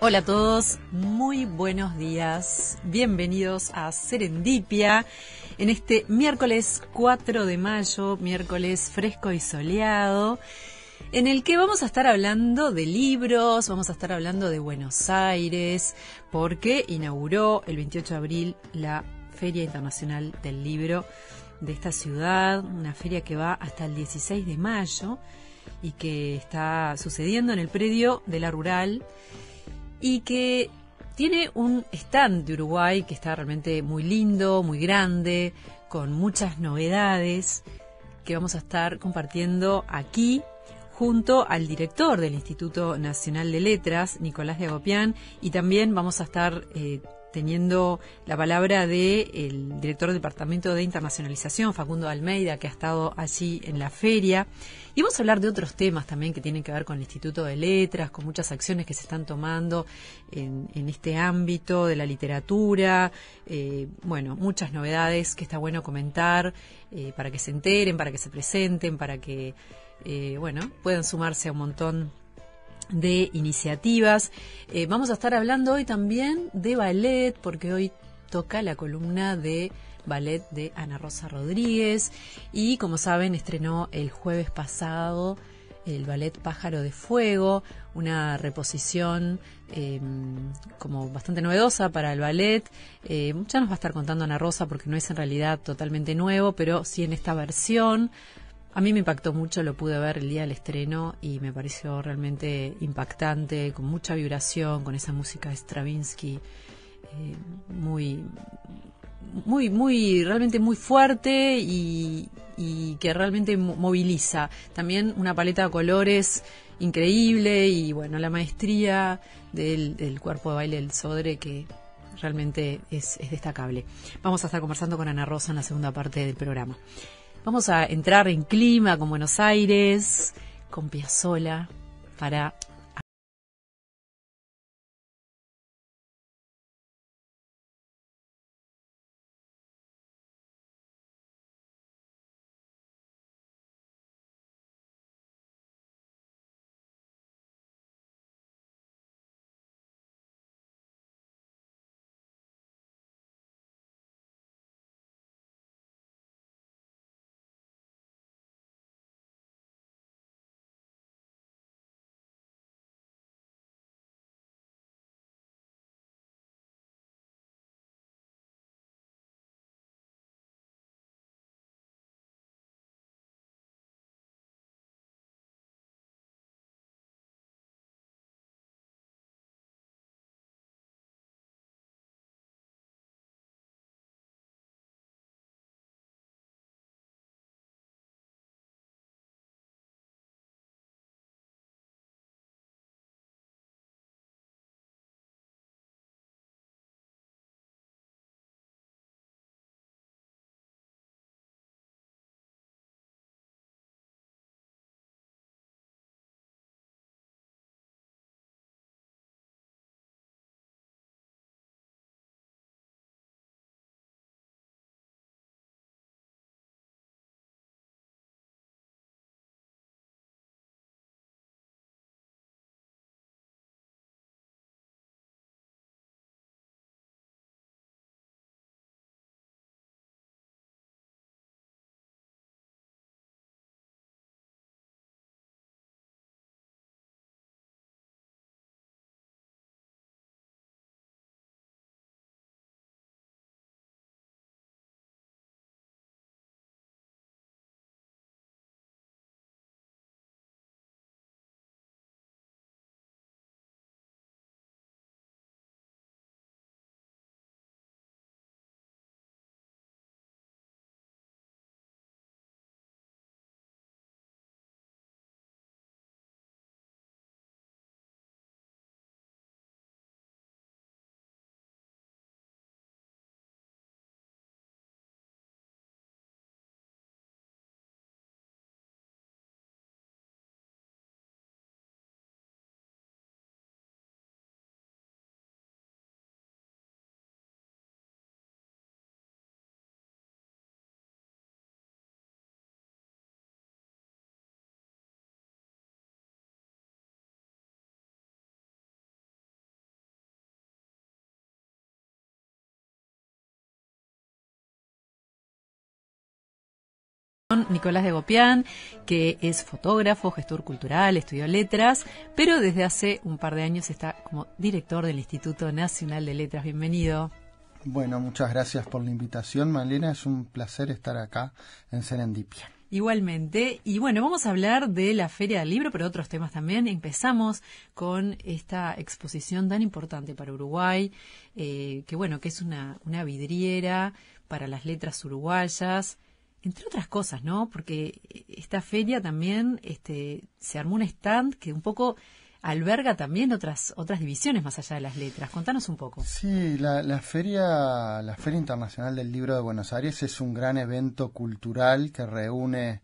Hola a todos, muy buenos días. Bienvenidos a Serendipia en este miércoles 4 de mayo, miércoles fresco y soleado, en el que vamos a estar hablando de libros, vamos a estar hablando de Buenos Aires, porque inauguró el 28 de abril la Feria Internacional del Libro de esta ciudad, una feria que va hasta el 16 de mayo y que está sucediendo en el predio de la Rural y que tiene un stand de Uruguay que está realmente muy lindo, muy grande, con muchas novedades que vamos a estar compartiendo aquí junto al director del Instituto Nacional de Letras, Nicolás de Agopián, y también vamos a estar eh, teniendo la palabra del director del Departamento de Internacionalización, Facundo Almeida, que ha estado allí en la feria. Y vamos a hablar de otros temas también que tienen que ver con el Instituto de Letras, con muchas acciones que se están tomando en, este ámbito de la literatura. Eh, bueno, muchas novedades que está bueno comentar eh, para que se enteren, para que se presenten, para que, eh, bueno, puedan sumarse a un montón de iniciativas. Eh, vamos a estar hablando hoy también de ballet, porque hoy toca la columna de ballet de Ana Rosa Rodríguez y como saben estrenó el jueves pasado el ballet Pájaro de Fuego, una reposición em, como bastante novedosa para el ballet. Eh, ya nos va a estar contando Ana Rosa porque no es en realidad totalmente nuevo, pero sí en esta versión a mí me impactó mucho, lo pude ver el día del estreno y me pareció realmente impactante, con mucha vibración, con esa música de Stravinsky, eh, muy, muy, muy, realmente muy fuerte y, que realmente moviliza. También una paleta de colores increíble y bueno, la maestría del, cuerpo de baile del Sodre que realmente es destacable. Vamos a estar conversando con Ana Rosa en la segunda parte del programa. Vamos a entrar en clima con Buenos Aires, con Piazzola, para Nicolás de Gopián, que es fotógrafo, gestor cultural, estudió letras, pero desde hace un par de años está como director del Instituto Nacional de Letras. Bienvenido. Bueno, muchas gracias por la invitación, Malena. Es un placer estar acá en Serendipia. Igualmente, y bueno, vamos a hablar de la Feria del Libro, pero otros temas también. Empezamos con esta exposición tan importante para Uruguay, eh, que bueno, que es una, una vidriera para las letras uruguayas entre otras cosas, ¿no? Porque esta feria también este, se armó un stand que un poco alberga también otras otras divisiones más allá de las letras. Contanos un poco. Sí, la, feria la feria internacional del libro de Buenos Aires es un gran evento cultural que reúne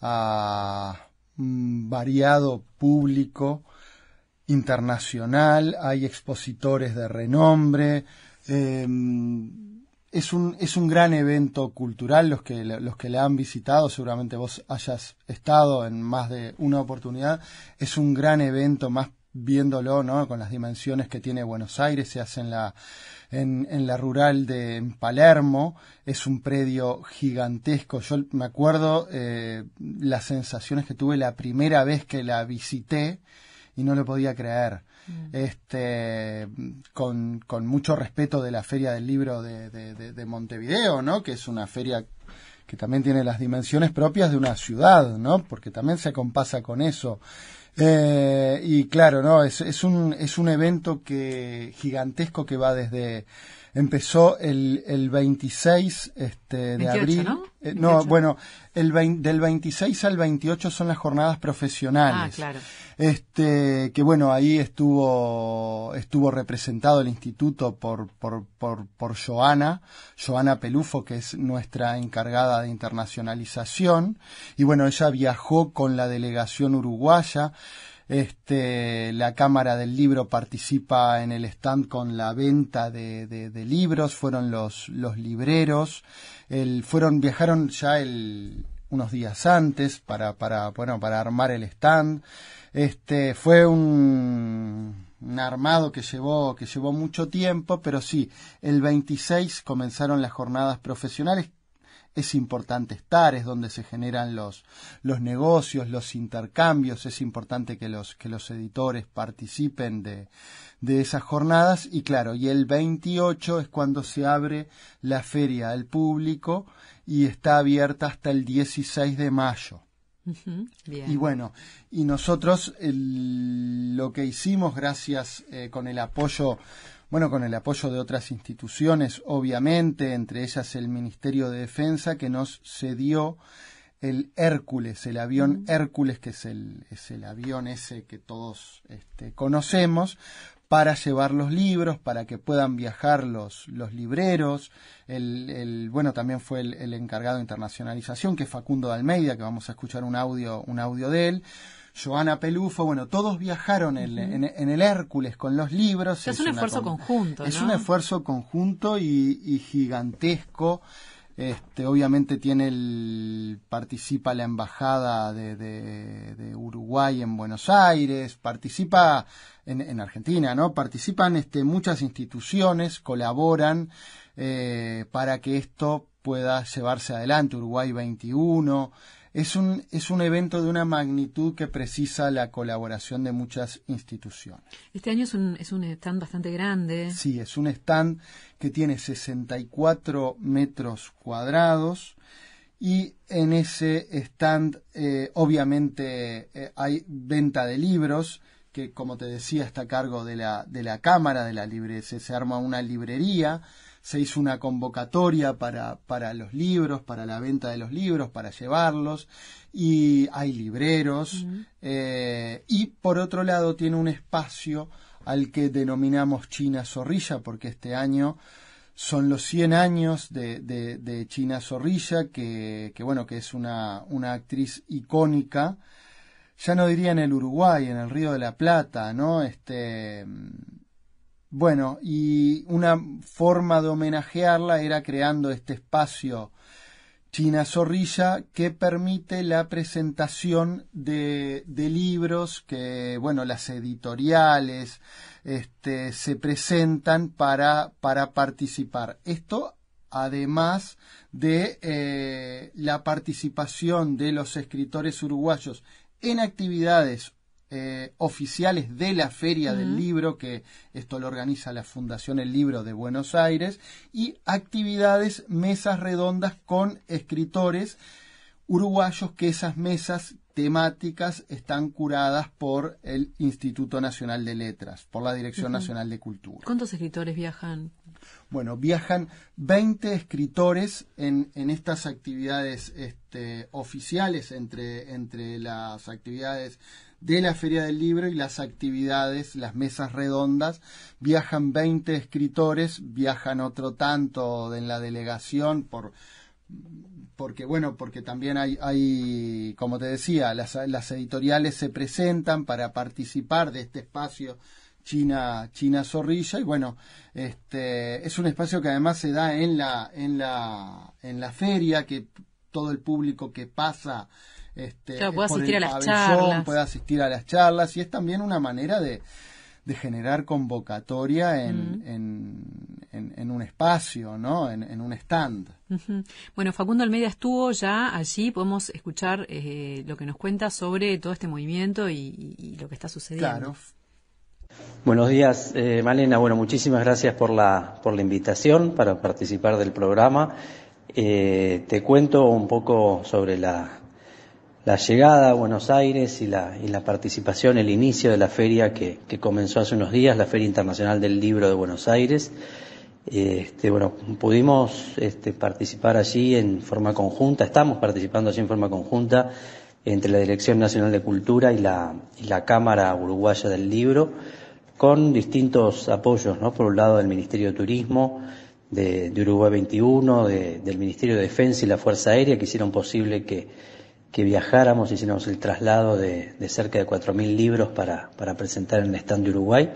a un variado público internacional. Hay expositores de renombre. Eh, es un, es un gran evento cultural, los que, los que le han visitado, seguramente vos hayas estado en más de una oportunidad, es un gran evento, más viéndolo, ¿no? Con las dimensiones que tiene Buenos Aires, se hace en la, en, la rural de Palermo, es un predio gigantesco. Yo me acuerdo eh, las sensaciones que tuve la primera vez que la visité y no lo podía creer Mm. este, con, con, mucho respeto de la Feria del Libro de, de, Montevideo, ¿no? Que es una feria que también tiene las dimensiones propias de una ciudad, ¿no? Porque también se compasa con eso. Eh, y claro, ¿no? Es, es, un, es un evento que, gigantesco que va desde, empezó el, el 26 este, de abril. ¿no? Eh, no, bueno, el del 26 al 28 son las jornadas profesionales. Ah, claro. Este, que bueno, ahí estuvo, estuvo representado el instituto por, por, por, por Joana, Joana Pelufo, que es nuestra encargada de internacionalización. Y bueno, ella viajó con la delegación uruguaya. Este, la Cámara del Libro participa en el stand con la venta de, de, libros, fueron los, los libreros, el, fueron, viajaron ya el, unos días antes para, para, bueno, para armar el stand. Este, fue un, un armado que llevó, que llevó mucho tiempo, pero sí, el 26 comenzaron las jornadas profesionales. Es importante estar, es donde se generan los, los negocios, los intercambios, es importante que los, que los editores participen de, de esas jornadas y claro, y el 28 es cuando se abre la feria al público y está abierta hasta el 16 de mayo. Y bueno, y nosotros lo que hicimos, gracias eh, con el apoyo, bueno, con el apoyo de otras instituciones, obviamente, entre ellas el Ministerio de Defensa, que nos cedió el Hércules, el avión Hércules, que es el, es el avión ese que todos este, conocemos, para llevar los libros, para que puedan viajar los, los libreros. El, el, bueno, también fue el, encargado de internacionalización, que es Facundo de Almeida, que vamos a escuchar un audio, un audio de él. Joana Pelufo, bueno, todos viajaron en, el Hércules con los libros. Es, un esfuerzo conjunto. Es un esfuerzo conjunto y, gigantesco. Este, obviamente tiene el, participa la embajada de, de, Uruguay en Buenos Aires, participa en, Argentina, ¿no? Participan este, muchas instituciones, colaboran eh, para que esto pueda llevarse adelante. Uruguay 21. Es un, es un evento de una magnitud que precisa la colaboración de muchas instituciones. Este año es un, es un stand bastante grande. Sí, es un stand que tiene 64 metros cuadrados y en ese stand eh, obviamente eh, hay venta de libros que como te decía está a cargo de la, de la Cámara de la Librería, se, arma una librería, se hizo una convocatoria para, para los libros, para la venta de los libros, para llevarlos, y hay libreros, eh, y por otro lado tiene un espacio al que denominamos China Zorrilla, porque este año son los 100 años de, de, China Zorrilla, que, que, bueno, que es una, una actriz icónica, ya no diría en el Uruguay, en el Río de la Plata, ¿no? Este, bueno, y una forma de homenajearla era creando este espacio China Zorrilla que permite la presentación de, libros que, bueno, las editoriales este, se presentan para, para participar. Esto además de eh, la participación de los escritores uruguayos en actividades eh, oficiales de la Feria del Libro, que esto lo organiza la Fundación El Libro de Buenos Aires, y actividades, mesas redondas con escritores uruguayos que esas mesas temáticas están curadas por el Instituto Nacional de Letras, por la Dirección Nacional de Cultura. ¿Cuántos escritores viajan? Bueno, viajan 20 escritores en, en estas actividades este, oficiales, entre, entre las actividades de la Feria del Libro y las actividades, las mesas redondas. Viajan 20 escritores, viajan otro tanto en la delegación por porque bueno, porque también hay, como te decía, las, las editoriales se presentan para participar de este espacio China, China Zorrilla y bueno, este es un espacio que además se da en la, en la, en la feria, que todo el público que pasa este, puede asistir a las charlas. puede asistir a las charlas y es también una manera de, de generar convocatoria en, en, en, un espacio, ¿no? En, un stand. Bueno, Facundo Almeida estuvo ya allí, podemos escuchar eh, lo que nos cuenta sobre todo este movimiento y, lo que está sucediendo. Claro. Buenos días, eh, Malena. Bueno, muchísimas gracias por la, por la invitación para participar del programa. Eh, te cuento un poco sobre la, la llegada a Buenos Aires y la, participación, el inicio de la feria que, comenzó hace unos días, la Feria Internacional del Libro de Buenos Aires. Este, bueno, pudimos este, participar allí en forma conjunta, estamos participando allí en forma conjunta entre la Dirección Nacional de Cultura y la, y la Cámara Uruguaya del Libro, con distintos apoyos, ¿no? Por un lado del Ministerio de Turismo, de, Uruguay 21, del Ministerio de Defensa y la Fuerza Aérea, que hicieron posible que que viajáramos, hiciéramos el traslado de, cerca de 4.000 libros para, para, presentar en el stand de Uruguay.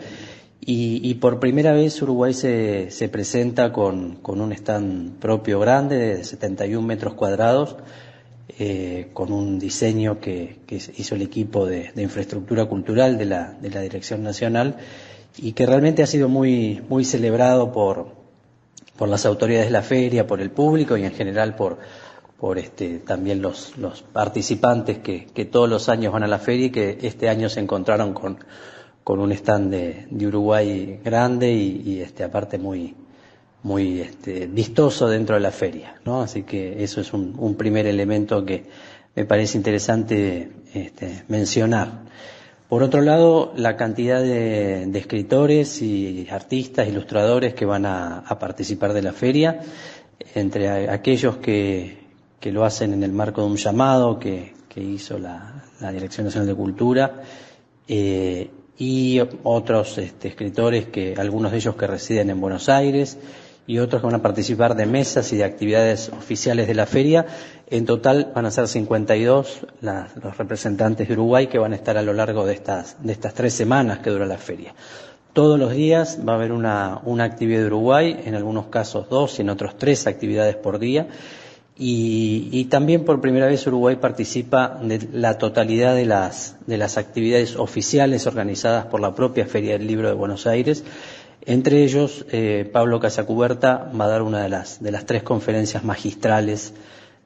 Y, por primera vez Uruguay se, se presenta con, con, un stand propio grande de 71 metros cuadrados, eh, con un diseño que, que, hizo el equipo de, de, infraestructura cultural de la, de la Dirección Nacional y que realmente ha sido muy, muy celebrado por, por las autoridades de la feria, por el público y en general por, por este, también los, participantes que, todos los años van a la feria y que este año se encontraron con, con un stand de, Uruguay grande y, este, aparte muy, muy este, vistoso dentro de la feria. ¿no? Así que eso es un, primer elemento que me parece interesante mencionar. Por otro lado, la cantidad de, escritores y artistas, ilustradores que van a participar de la feria, entre aquellos que, que lo hacen en el marco de un llamado que, hizo la, Dirección Nacional de Cultura eh, y otros este, escritores que algunos de ellos que residen en Buenos Aires y otros que van a participar de mesas y de actividades oficiales de la feria. En total van a ser 52 los representantes de Uruguay que van a estar a lo largo de estas, de estas tres semanas que dura la feria. Todos los días va a haber una, una actividad de Uruguay, en algunos casos dos y en otros tres actividades por día. Y, también por primera vez Uruguay participa de la totalidad de las, de las actividades oficiales organizadas por la propia Feria del Libro de Buenos Aires. Entre ellos, eh, Pablo Casacuberta va a dar una de las, de las tres conferencias magistrales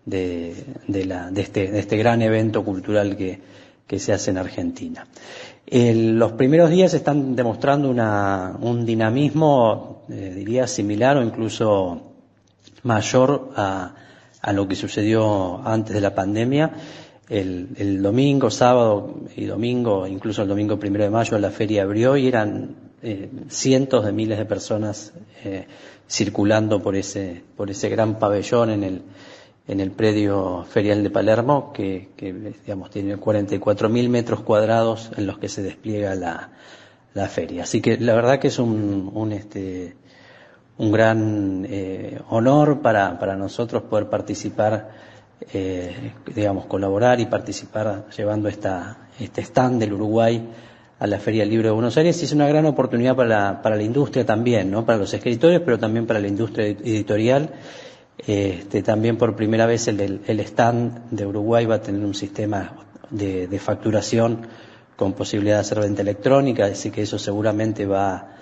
de, de, la, de, este, de este gran evento cultural que, que se hace en Argentina. los primeros días están demostrando una, un dinamismo, eh, diría, similar o incluso mayor a, a lo que sucedió antes de la pandemia. El, domingo, sábado y domingo, incluso el domingo primero de mayo, la feria abrió y eran eh, cientos de miles de personas eh, circulando por ese, por ese gran pabellón en el, en el predio ferial de Palermo, que, que digamos, tiene 44.000 metros cuadrados en los que se despliega la, la feria. Así que la verdad que es un, un este, un gran eh, honor para, para nosotros poder participar, eh, digamos, colaborar y participar llevando esta, este stand del Uruguay a la Feria del Libro de Buenos Aires y es una gran oportunidad para la, para la industria también, ¿no? para los escritores, pero también para la industria editorial. Este, también por primera vez el, el stand de Uruguay va a tener un sistema de, de facturación con posibilidad de hacer venta electrónica, así que eso seguramente va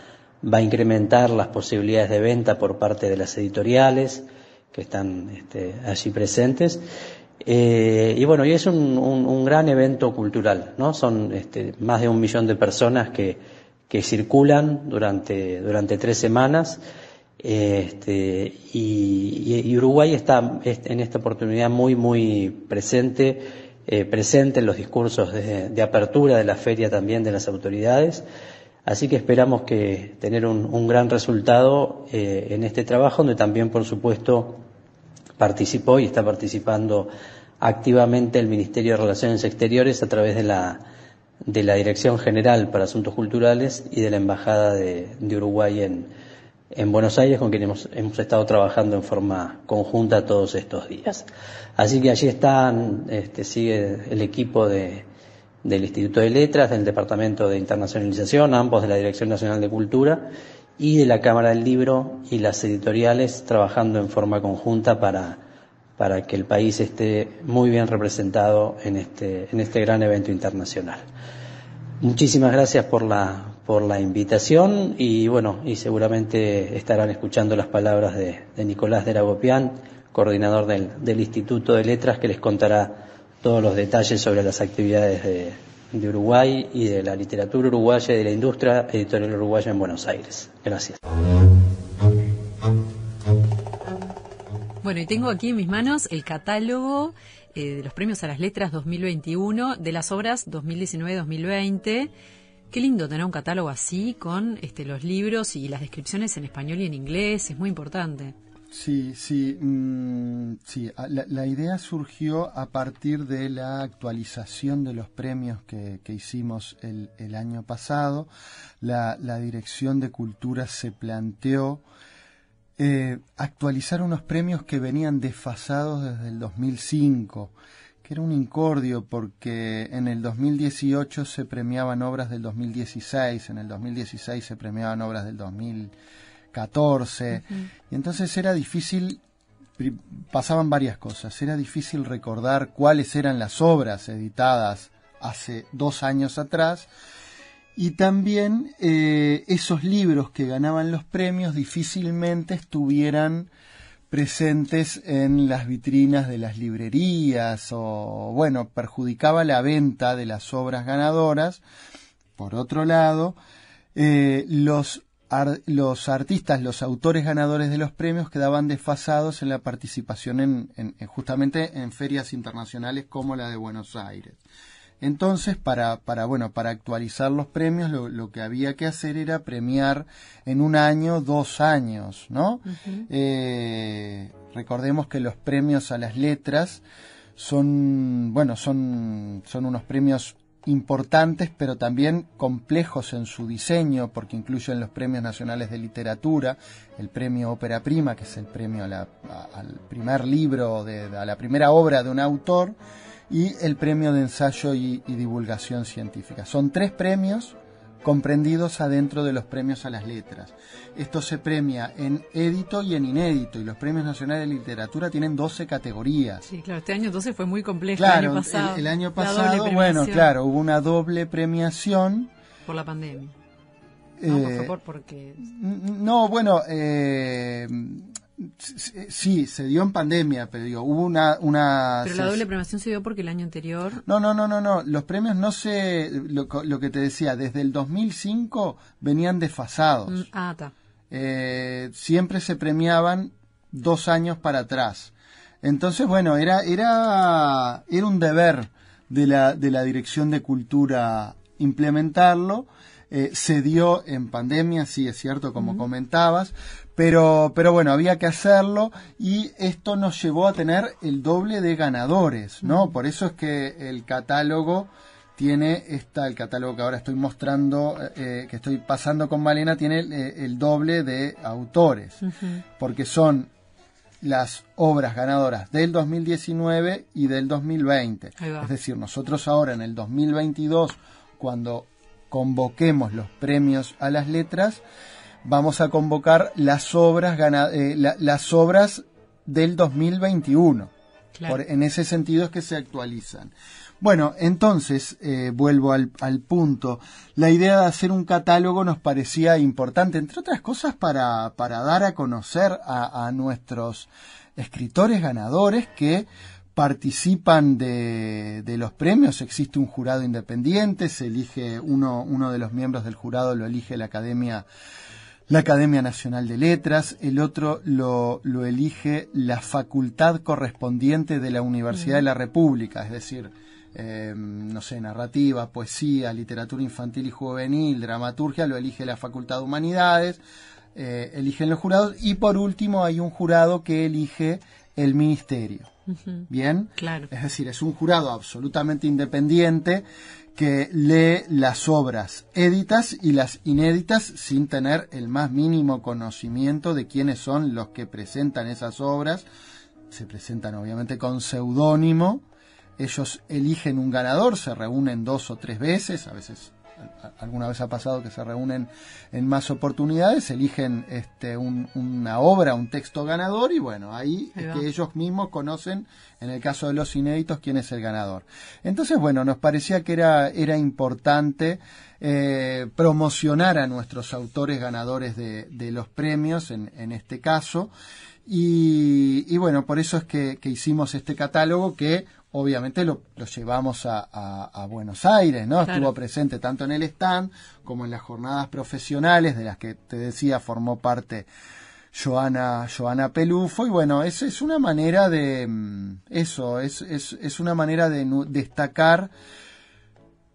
va a incrementar las posibilidades de venta por parte de las editoriales. que están este, allí presentes. Eh, y bueno, y es un, gran evento cultural, ¿no? Son este, más de un millón de personas que, que circulan durante, durante tres semanas. Este, y, Uruguay está en esta oportunidad muy, muy presente, eh, presente en los discursos de, apertura de la feria también de las autoridades. Así que esperamos que tener un, gran resultado eh, en este trabajo, donde también, por supuesto, participó y está participando activamente el Ministerio de Relaciones Exteriores a través de la, de la Dirección General para Asuntos Culturales y de la Embajada de, Uruguay en, en, Buenos Aires, con quien hemos, hemos, estado trabajando en forma conjunta todos estos días. Así que allí están, este, sigue el equipo de, del Instituto de Letras, del Departamento de Internacionalización, ambos de la Dirección Nacional de Cultura, y de la Cámara del Libro y las editoriales trabajando en forma conjunta para, para que el país esté muy bien representado en este, en este gran evento internacional. Muchísimas gracias por la, por la invitación y bueno, y seguramente estarán escuchando las palabras de, Nicolás de Ragopián, coordinador del, del Instituto de Letras, que les contará todos los detalles sobre las actividades de, Uruguay y de la literatura uruguaya y de la industria editorial uruguaya en Buenos Aires. Gracias. Bueno, y tengo aquí en mis manos el catálogo eh, de los premios a las letras 2021 de las obras 2019-2020. Qué lindo tener un catálogo así con este, los libros y las descripciones en español y en inglés, es muy importante. Sí, sí, mm, sí. La, idea surgió a partir de la actualización de los premios que, hicimos el, año pasado. La, Dirección de Cultura se planteó eh, actualizar unos premios que venían desfasados desde el 2005 que era un incordio porque en el 2018 se premiaban obras del 2016, en el 2016 se premiaban obras del 2000 14. Y entonces era difícil, pasaban varias cosas. Era difícil recordar cuáles eran las obras editadas hace dos años atrás. Y también eh, esos libros que ganaban los premios difícilmente estuvieran presentes en las vitrinas de las librerías o, bueno, perjudicaba la venta de las obras ganadoras. Por otro lado, eh, los los artistas, los autores ganadores de los premios quedaban desfasados en la participación en, justamente en ferias internacionales como la de Buenos Aires. Entonces, para, para, bueno, para actualizar los premios, lo, que había que hacer era premiar en un año, dos años, ¿no? Eh, recordemos que los premios a las letras son, bueno, son, son unos premios importantes, pero también complejos en su diseño, porque incluyen los premios nacionales de literatura, el premio Ópera Prima, que es el premio al primer libro, de, a la primera obra de un autor, y el premio de ensayo y divulgación científica. Son tres premios comprendidos adentro de los premios a las letras. Esto se premia en édito y en inédito, y los premios nacionales de literatura tienen 12 categorías. Sí, claro, este año entonces fue muy complejo. Claro, el año pasado, el, año pasado bueno, claro, hubo una doble premiación. Por la pandemia. No, por eh, favor, porque... No, bueno, eh, Sí, se dio en pandemia, pero digo, hubo una... una pero la doble premiación se dio porque el año anterior... No, no, no, no, no. Los premios no se... Lo, que te decía, desde el 2005 venían desfasados. Mm, ah, está. Eh, siempre se premiaban dos años para atrás. Entonces, bueno, era, era, era un deber de la, de la Dirección de Cultura implementarlo. Eh, se dio en pandemia, sí es cierto, como comentabas, pero, pero bueno, había que hacerlo y esto nos llevó a tener el doble de ganadores, ¿no? Por eso es que el catálogo tiene esta, el catálogo que ahora estoy mostrando, eh, que estoy pasando con Malena, tiene eh, el doble de autores, porque son las obras ganadoras del 2019 y del 2020. Es decir, nosotros ahora en el 2022, cuando convoquemos los premios a las letras, vamos a convocar las obras, eh, las obras del 2021. en ese sentido es que se actualizan. Bueno, entonces, eh, vuelvo al, punto. La idea de hacer un catálogo nos parecía importante, entre otras cosas, para, para dar a conocer a, nuestros escritores ganadores que participan de, los premios. Existe un jurado independiente, se elige uno, uno de los miembros del jurado, lo elige la Academia la Academia Nacional de Letras, el otro lo, lo elige la facultad correspondiente de la Universidad de la República, es decir, em, no sé, narrativa, poesía, literatura infantil y juvenil, dramaturgia, lo elige la Facultad de Humanidades, eh, eligen los jurados y por último hay un jurado que elige el ministerio. Bien, claro. es decir, es un jurado absolutamente independiente que lee las obras éditas y las inéditas sin tener el más mínimo conocimiento de quiénes son los que presentan esas obras. Se presentan obviamente con seudónimo. Ellos eligen un ganador, se reúnen dos o tres veces, a veces alguna vez ha pasado que se reúnen en más oportunidades, eligen este, una obra, un texto ganador y bueno, ahí es que ellos mismos conocen, en el caso de los inéditos, quién es el ganador. Entonces, bueno, nos parecía que era, era importante eh, promocionar a nuestros autores ganadores de, los premios, en, en este caso. Y, bueno, por eso es que, hicimos este catálogo que obviamente lo, llevamos a, Buenos Aires, ¿no? Estuvo presente tanto en el stand como en las jornadas profesionales de las que te decía formó parte Joana, Joana Pelufo. Y bueno, es, es una manera de, mm, eso, es, es, es una manera de destacar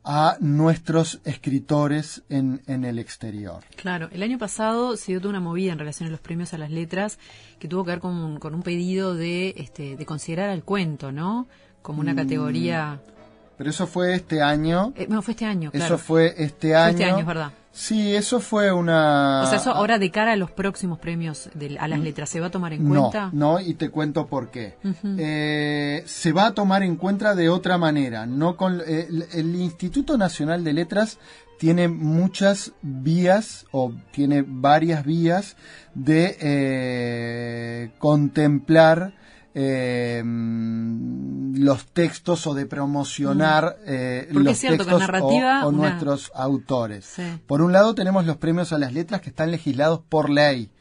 a nuestros escritores en, en, el exterior. Claro, el año pasado se dio toda una movida en relación a los premios a las letras que tuvo que ver con un, con un pedido de, este, de considerar al cuento, ¿no? Como una mm, categoría. Pero eso fue este año. Eh, no, fue este año, claro. Eso fue este año. Fue este año, es verdad. Sí, eso fue una... O sea, eso ahora de cara a los próximos premios de, a las letras, ¿se va a tomar en cuenta? No, y te cuento por qué. Eh, se va a tomar en cuenta de otra manera. No con eh, el, Instituto Nacional de Letras tiene muchas vías o tiene varias vías de eh, contemplar eh, los textos o de promocionar mm. eh, los textos o, nuestros autores. Por un lado tenemos los premios a las letras que están legislados por ley.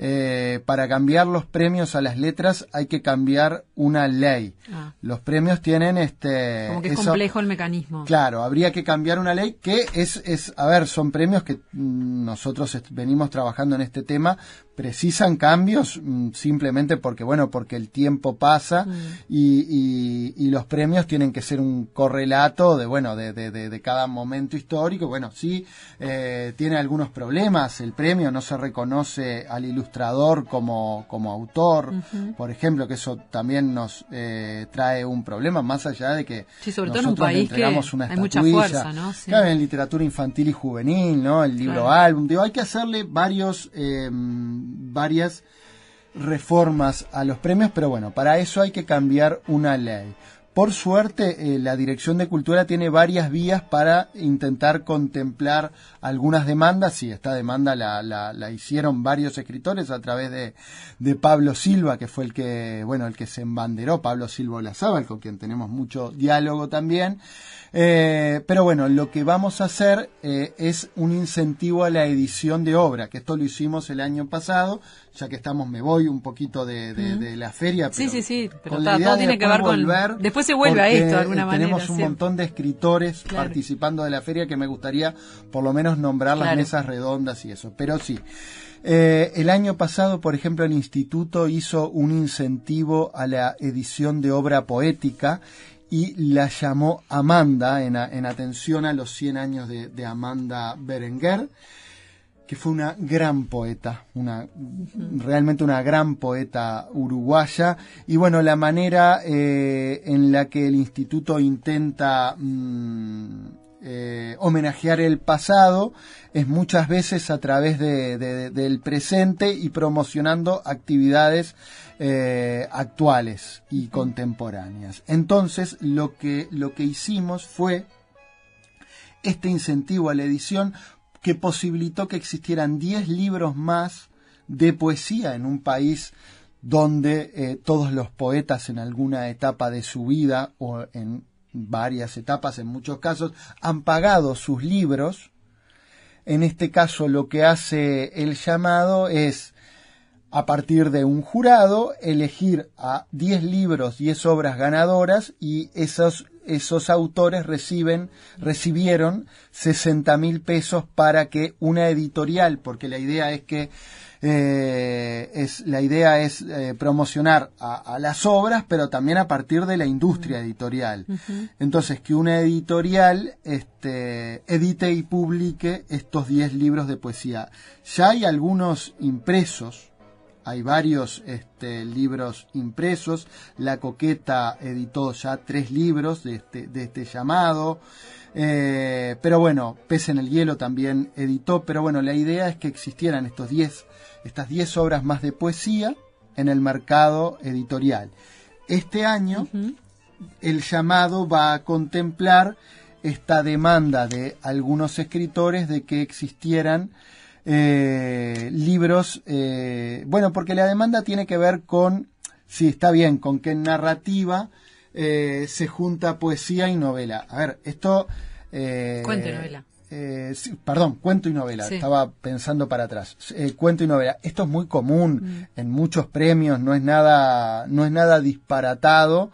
Eh, para cambiar los premios a las letras hay que cambiar una ley. Ah. Los premios tienen este... Como que es complejo el mecanismo. Claro, habría que cambiar una ley que es, es, a ver, son premios que mm, nosotros venimos trabajando en este tema precisan cambios mm, simplemente porque, bueno, porque el tiempo pasa mm. y, y, los premios tienen que ser un correlato de, bueno, de, de, de cada momento histórico. Bueno, sí, eh, tiene algunos problemas. El premio no se reconoce al ilustrador como, como autor, por ejemplo, que eso también nos eh, trae un problema, más allá de que sí, sobre todo en un país que una hay mucha fuerza, ¿no? Claro, en literatura infantil y juvenil, ¿no? El libro álbum. Digo, hay que hacerle varios... Eh, varias reformas a los premios, pero bueno, para eso hay que cambiar una ley. Por suerte, eh, la Dirección de Cultura tiene varias vías para intentar contemplar algunas demandas. y esta demanda la, hicieron varios escritores a través de, Pablo Silva, que fue el que, bueno, el que se embanderó, Pablo Silva Lazábal, con quien tenemos mucho diálogo también. Eh, pero bueno, lo que vamos a hacer eh, es un incentivo a la edición de obra, que esto lo hicimos el año pasado, ya que estamos, me voy un poquito de, de, la feria. sí, sí, sí, pero todo tiene que ver con... Después se vuelve a esto de alguna manera. Tenemos un montón de escritores participando de la feria que me gustaría por lo menos nombrar las mesas redondas y eso, pero sí. Eh, el año pasado, por ejemplo, el instituto hizo un incentivo a la edición de obra poética y la llamó Amanda en, atención a los 100 años de, Amanda Berenguer, que fue una gran poeta, una, realmente una gran poeta uruguaya. Y bueno, la manera eh, en la que el instituto intenta mm, eh, homenajear el pasado es muchas veces a través del presente y promocionando actividades eh, actuales y contemporáneas. Entonces, lo que, lo que hicimos fue este incentivo a la edición que posibilitó que existieran 10 libros más de poesía en un país donde eh, todos los poetas en alguna etapa de su vida o en varias etapas en muchos casos han pagado sus libros. En este caso lo que hace el llamado es a partir de un jurado elegir a 10 libros, 10 obras ganadoras y esos esos autores reciben, recibieron 60 mil pesos para que una editorial, porque la idea es que eh, es, la idea es eh, promocionar a, las obras, pero también a partir de la industria editorial. Entonces, que una editorial este, edite y publique estos 10 libros de poesía. Ya hay algunos impresos, hay varios este, libros impresos. La Coqueta editó ya tres libros de este, de este llamado. Eh, pero bueno, Pese en el Hielo también editó. Pero bueno, la idea es que existieran estos diez, estas 10 obras más de poesía en el mercado editorial. Este año, el llamado va a contemplar esta demanda de algunos escritores de que existieran eh, libros, eh, bueno, porque la demanda tiene que ver con, sí, está bien, con qué narrativa eh, se junta poesía y novela. A ver, esto... cuento y novela. perdón, cuento y novela, estaba pensando para atrás. cuento y novela. Esto es muy común mm. en muchos premios, no es nada, no es nada disparatado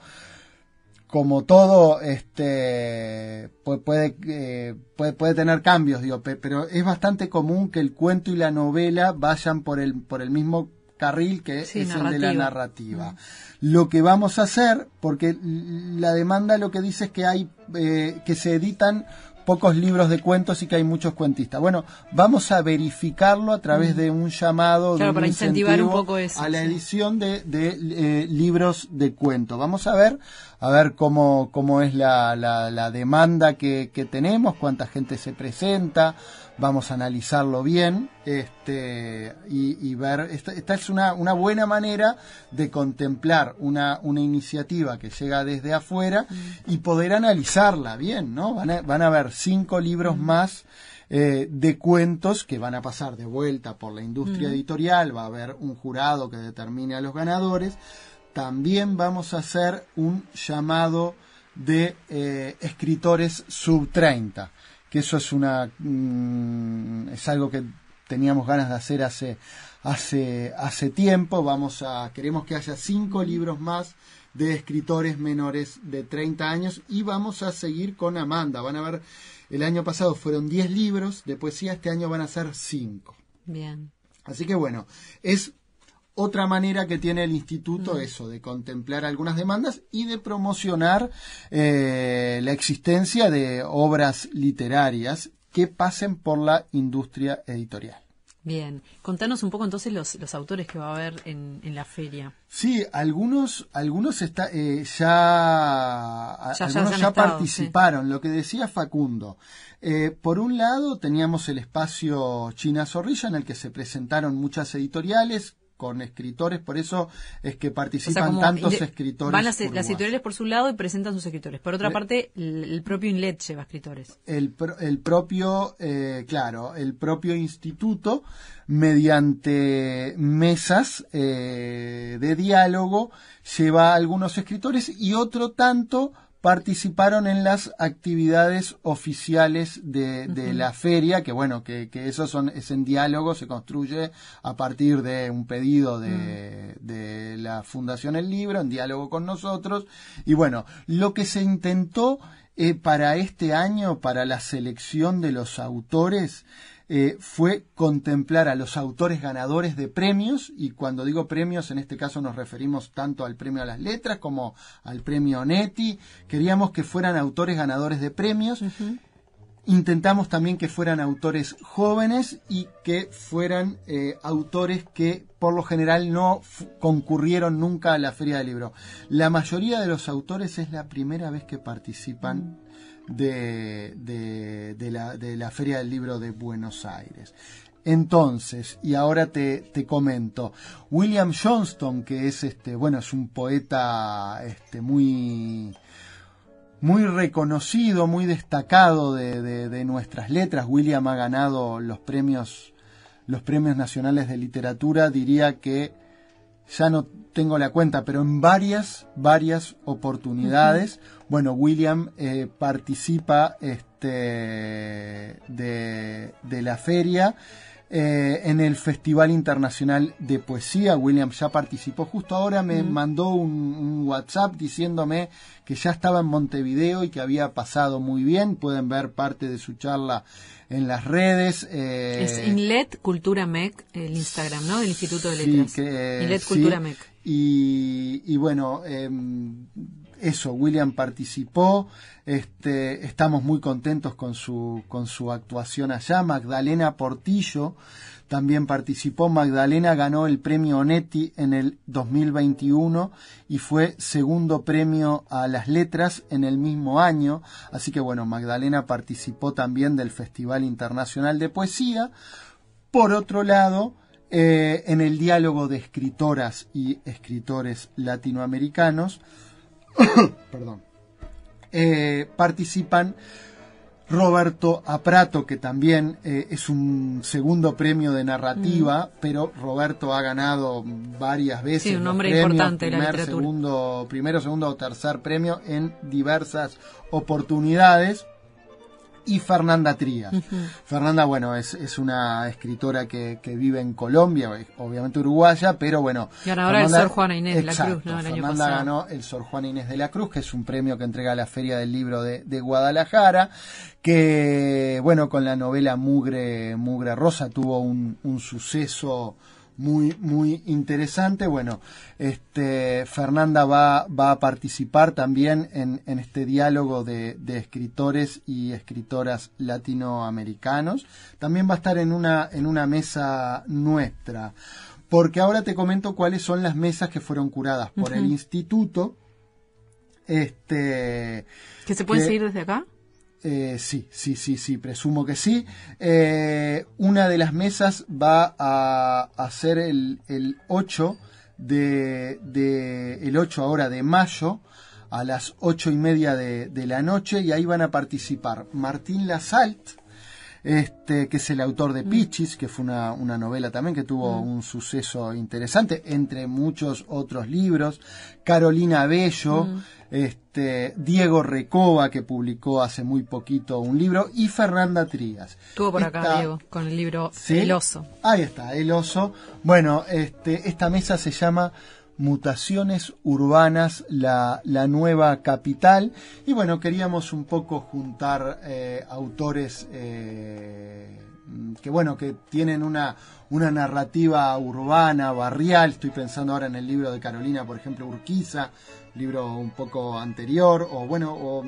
como todo, este, puede, eh, puede, puede, tener cambios, digo, pero es bastante común que el cuento y la novela vayan por el, por el mismo carril que es el de la narrativa. Mm. Lo que vamos a hacer, porque la demanda lo que dice es que hay, eh, que se editan pocos libros de cuentos y que hay muchos cuentistas. Bueno, vamos a verificarlo a través mm. de un llamado de para incentivar un poco eso, a la edición de, eh, libros de cuentos. Vamos a ver a ver cómo, cómo es la, la, demanda que, que, tenemos, cuánta gente se presenta, vamos a analizarlo bien este, y, ver, esta, esta es una, una, buena manera de contemplar una, una iniciativa que llega desde afuera mm. y poder analizarla bien, ¿no? Van a, van a haber cinco libros mm. más. Eh, de cuentos que van a pasar de vuelta por la industria mm. editorial, va a haber un jurado que determine a los ganadores, también vamos a hacer un llamado de eh, escritores sub 30, que eso es una mm, es algo que teníamos ganas de hacer hace hace hace tiempo. Vamos a queremos que haya cinco libros más de escritores menores de 30 años y vamos a seguir con Amanda. Van a ver, el año pasado fueron 10 libros de poesía, este año van a ser 5. Bien. Así que bueno, es otra manera que tiene el instituto, eso, de contemplar algunas demandas y de promocionar eh, la existencia de obras literarias que pasen por la industria editorial. Bien, contanos un poco entonces los, los autores que va a haber en, en la feria. Sí, algunos, algunos está, eh, ya, algunos ya, participaron. Lo que decía Facundo, eh, por un lado teníamos el espacio China Zorrilla en el que se presentaron muchas editoriales con escritores, por eso es que participan tantos escritores. Van las, editoriales por su lado y presentan sus escritores. Por otra parte, el, propio INLET lleva escritores. El, el propio, eh, claro, el propio instituto, mediante mesas eh, de diálogo, lleva algunos escritores y otro tanto participaron en las actividades oficiales de, la feria, que bueno, que, eso son, es en diálogo, se construye a partir de un pedido de, mm. de la Fundación El Libro, en diálogo con nosotros. Y bueno, lo que se intentó eh, para este año, para la selección de los autores, eh, fue contemplar a los autores ganadores de premios, y cuando digo premios, en este caso nos referimos tanto al premio a las letras como al premio Neti. Queríamos que fueran autores ganadores de premios. Intentamos también que fueran autores jóvenes y que fueran eh, autores que por lo general no concurrieron nunca a la feria del libro. La mayoría de los autores es la primera vez que participan de, de, la, de la Feria del Libro de Buenos Aires. Entonces, y ahora te, te, comento, William Johnston, que es este, bueno, es un poeta este, muy, muy reconocido, muy destacado de, de, de, nuestras letras. William ha ganado los premios, los premios nacionales de literatura, diría que ya no tengo la cuenta, pero en varias, varias oportunidades, bueno, William eh, participa este, de, de la feria. Eh, en el Festival Internacional de Poesía. William ya participó. Justo ahora me mandó un, un, WhatsApp diciéndome que ya estaba en Montevideo y que había pasado muy bien. Pueden ver parte de su charla en las redes. Eh, es Inlet Cultura MEC, el Instagram, ¿no? Del Instituto de Letras. Sí, que, Inlet Cultura MEC. Y, y bueno, eh, eso, William participó, este, estamos muy contentos con su, con su actuación allá. Magdalena Portillo también participó. Magdalena ganó el premio Onetti en el 2021 y fue segundo premio a las letras en el mismo año. Así que bueno, Magdalena participó también del Festival Internacional de Poesía. Por otro lado, eh, en el diálogo de escritoras y escritores latinoamericanos, perdón, eh, participan Roberto Aprato, que también eh, es un segundo premio de narrativa, pero Roberto ha ganado varias veces. Sí, un nombre importante primer, la literatura. Segundo, primero, segundo o tercer premio en diversas oportunidades y Fernanda Trías. Fernanda, bueno, es, es una escritora que, que, vive en Colombia, obviamente uruguaya, pero bueno. Ganadora del Sor Juana Inés de la Cruz, ¿no? El Fernanda ganó el Sor Juana Inés de la Cruz, que es un premio que entrega la Feria del Libro de, de Guadalajara, que, bueno, con la novela Mugre, Mugre Rosa tuvo un, un suceso muy, muy interesante. Bueno, este, Fernanda va, va a participar también en, en este diálogo de, de, escritores y escritoras latinoamericanos. También va a estar en una, en una mesa nuestra. Porque ahora te comento cuáles son las mesas que fueron curadas por uh -huh. el instituto. Este. ¿Que se puede que, seguir desde acá? Eh, sí, sí, sí, sí, presumo que sí. Eh, una de las mesas va a, a ser el, el 8 de, de, el 8 ahora de mayo a las ocho y media de, de la noche y ahí van a participar Martín Lasalt, este, que es el autor de Pichis, que fue una, una novela también que tuvo mm. un suceso interesante, entre muchos otros libros, Carolina Bello, mm. Este, Diego Recoba, que publicó hace muy poquito un libro, y Fernanda Trías. Estuvo por acá, Diego, con el libro ¿sí? El Oso. Ahí está, El Oso. Bueno, este, esta mesa se llama Mutaciones Urbanas, la, la, nueva capital. Y bueno, queríamos un poco juntar eh, autores eh, que bueno, que tienen una, una narrativa urbana, barrial. Estoy pensando ahora en el libro de Carolina, por ejemplo, Urquiza, libro un poco anterior, o bueno, o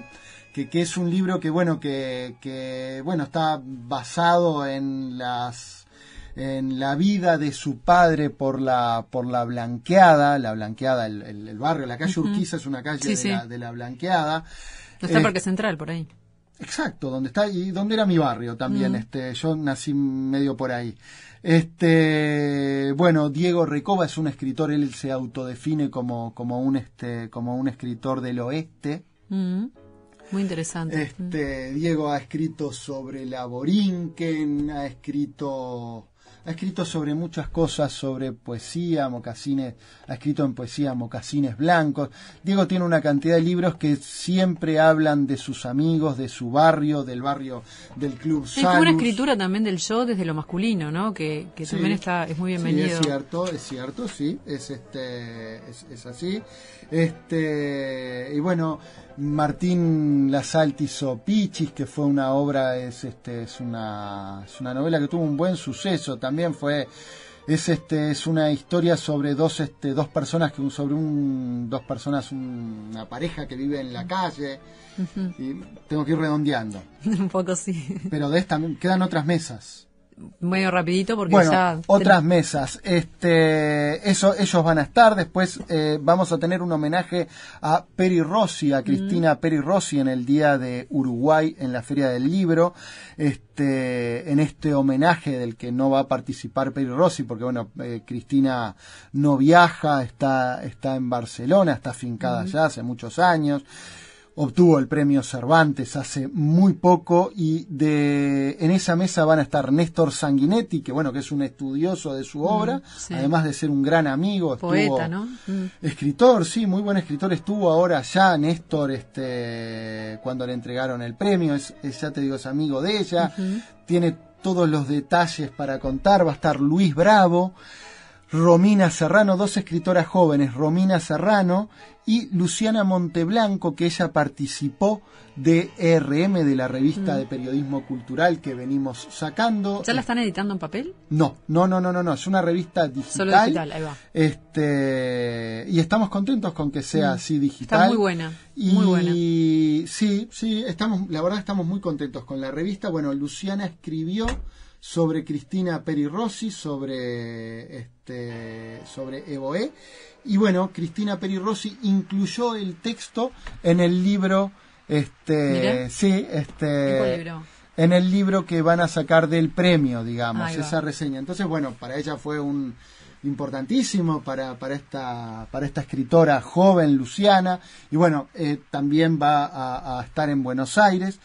que, que es un libro que bueno, que, que bueno, está basado en las en la vida de su padre por la por la blanqueada, la blanqueada, el, el, el barrio, la calle uh -huh. Urquiza es una calle sí, de, sí. La, de, La, blanqueada. No está eh, Parque Central por ahí. Exacto, donde está y donde era mi barrio también. Uh -huh. Este, yo nací medio por ahí. Este, bueno, Diego Recoba es un escritor, él se autodefine como como un este como un escritor del oeste. -huh. Muy interesante. Este, Diego ha escrito sobre la Borinquen, ha escrito ha escrito sobre muchas cosas, sobre poesía, mocasines, ha escrito en poesía mocasines blancos. Diego tiene una cantidad de libros que siempre hablan de sus amigos, de su barrio, del barrio del Club Salus. Es una escritura también del yo desde lo masculino, ¿no? Que, que sí, también está, es muy bienvenido. Sí, es cierto, es cierto, sí, es este, es, es así. Este, y bueno, Martín Lasalt hizo Pichis, que fue una obra, es, este, es, una, es una novela que tuvo un buen suceso, también fue es este es una historia sobre dos este dos personas que sobre un dos personas una pareja que vive en la calle. Uh -huh. y tengo que ir redondeando. Un poco sí. Pero de esta quedan otras mesas medio rapidito porque bueno, ya otras mesas este eso ellos van a estar después eh, vamos a tener un homenaje a Peri Rossi a Cristina mm. Peri Rossi en el día de Uruguay en la feria del libro este en este homenaje del que no va a participar Peri Rossi porque bueno eh, Cristina no viaja está está en Barcelona está fincada mm. allá hace muchos años obtuvo el premio Cervantes hace muy poco y de en esa mesa van a estar Néstor Sanguinetti, que bueno, que es un estudioso de su obra, sí. además de ser un gran amigo, Poeta, estuvo ¿no? Mm. escritor, sí, muy buen escritor, estuvo ahora ya Néstor este cuando le entregaron el premio, es, es, ya te digo, es amigo de ella, tiene todos los detalles para contar, va a estar Luis Bravo, Romina Serrano, dos escritoras jóvenes, Romina Serrano y Luciana Monteblanco, que ella participó de ERM, de la revista Mm. de periodismo cultural que venimos sacando. ¿Ya la están editando en papel? No, no, no, no, no, no, es una revista digital. Solo digital, ahí va. Este, y estamos contentos con que sea Mm. así digital. Está muy buena, Y muy buena. sí, sí, estamos, la verdad estamos muy contentos con la revista. Bueno, Luciana escribió sobre Cristina Peri Rossi, sobre este, sobre Evoe. Y bueno, Cristina Peri Rossi incluyó el texto en el libro, este, sí, ¿En este, libro? en el libro que van a sacar del premio, digamos, esa reseña. Entonces, bueno, para ella fue un importantísimo para, para esta para esta escritora joven Luciana y bueno eh, también va a, a estar en Buenos Aires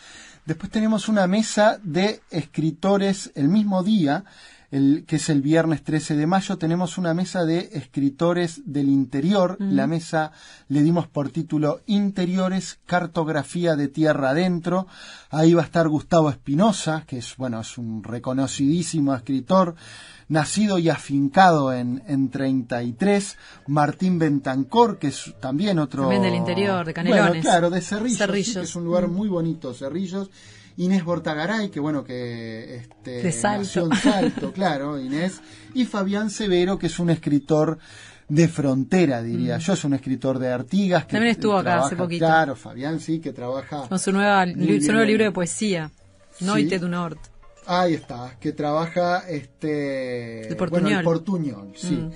después tenemos una mesa de escritores el mismo día el, que es el viernes 13 de mayo, tenemos una mesa de escritores del interior. La mesa le dimos por título Interiores, cartografía de tierra adentro. Ahí va a estar Gustavo Espinosa, que es, bueno, es un reconocidísimo escritor, nacido y afincado en, en 33. Martín Bentancor, que es también otro... También del interior, de Canelones. Bueno, claro, de Cerrillos, sí, Cerrillos. que es un lugar muy bonito, Cerrillos. Inés Bortagaray, que bueno, que este, De Salto. nació en Salto, claro, Inés. Y Fabián Severo, que es un escritor de frontera, diría yo, es un escritor de Artigas. Que Mm. También estuvo acá hace poquito. Claro, Fabián sí, que trabaja... Con su, nueva, li- su nuevo libro de poesía, Noite Sí. du Nord. Ahí está, que trabaja este... El Bueno, el Portuñol, sí. Mm.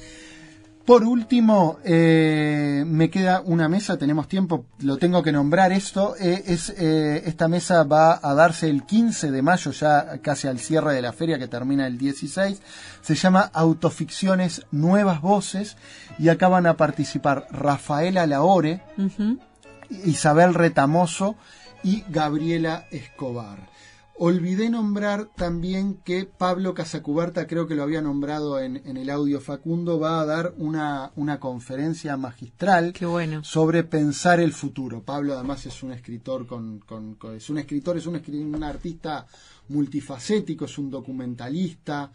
Por último, eh, me queda una mesa, tenemos tiempo, lo tengo que nombrar esto. eh, es, eh, esta mesa va a darse el 15 de mayo, ya casi al cierre de la feria que termina el 16. Se llama Autoficciones Nuevas Voces y acá van a participar Rafaela Laore. Isabel Retamoso y Gabriela Escobar. Olvidé nombrar también que Pablo Casacuberta, creo que lo había nombrado en, en el audio Facundo, va a dar una, una conferencia magistral bueno. sobre pensar el futuro. Pablo además es un escritor con, con- con- es un escritor, es un, un artista multifacético, es un documentalista,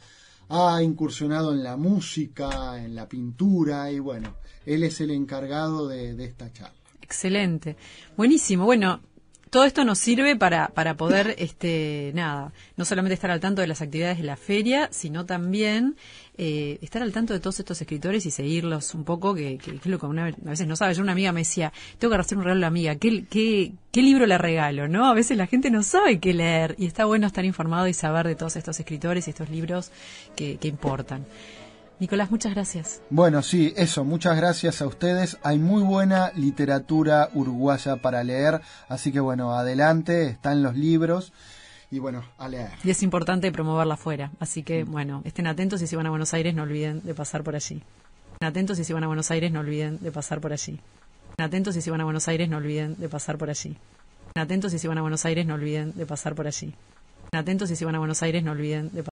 ha incursionado en la música, en la pintura y bueno, él es el encargado de, de esta charla. Excelente. Buenísimo. Bueno, todo esto nos sirve para, para poder, este, nada, no solamente estar al tanto de las actividades de la feria, sino también eh, estar al tanto de todos estos escritores y seguirlos un poco, que, que, lo que una, a veces no sabe. Yo una amiga me decía, tengo que hacer un regalo a la amiga, ¿qué, qué, ¿qué libro le regalo? ¿no? A veces la gente no sabe qué leer y está bueno estar informado y saber de todos estos escritores y estos libros que, que importan. Nicolás, muchas gracias. Bueno, sí, eso, muchas gracias a ustedes. Hay muy buena literatura uruguaya para leer, así que bueno, adelante, están los libros y bueno, a leer. Y es importante promoverla afuera. Así que, bueno, estén atentos y si van a Buenos Aires no olviden de pasar por allí. Estén atentos y si van a Buenos Aires no olviden de pasar por allí. Estén atentos y si van a Buenos Aires no olviden de pasar por allí. Estén atentos y si van a Buenos Aires no olviden de pasar por allí. Estén atentos y si van a Buenos Aires no olviden de